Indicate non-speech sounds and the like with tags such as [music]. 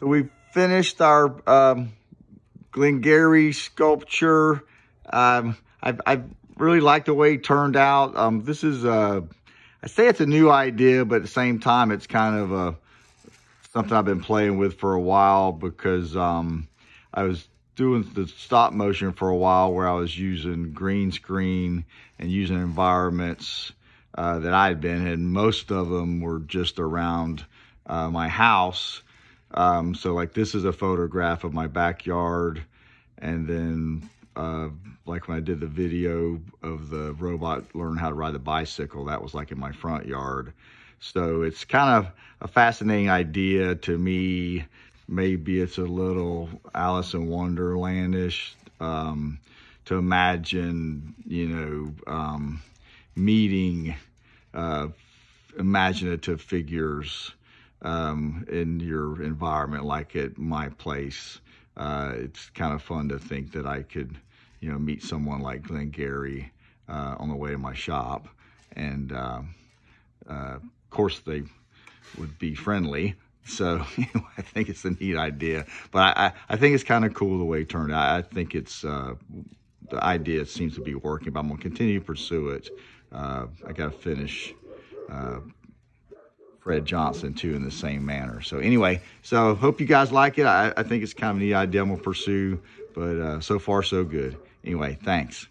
So we finished our um, Glenn Gary sculpture. Um, I, I really like the way it turned out. Um, this is, uh, I say it's a new idea, but at the same time, it's kind of a, something I've been playing with for a while because um, I was doing the stop motion for a while where I was using green screen and using environments uh, that I had been in. Most of them were just around uh, my house. Um, so like this is a photograph of my backyard. And then uh, like when I did the video of the robot learn how to ride the bicycle, that was like in my front yard. So it's kind of a fascinating idea to me. Maybe it's a little Alice in Wonderlandish um, to imagine, you know, um, meeting uh, imaginative figures um, in your environment, like at my place. Uh, it's kind of fun to think that I could, you know, meet someone like Glenn Gary uh, on the way to my shop. And um, uh, of course, they would be friendly. So [laughs] I think it's a neat idea. But I, I think it's kind of cool the way it turned out. I think it's uh, the idea seems to be working, but I'm going to continue to pursue it. Uh, I got to finish uh, Fred Johnson too in the same manner. So anyway, so hope you guys like it. I, I think it's kind of a neat idea I'm gonna pursue, but uh, so far so good. Anyway, thanks.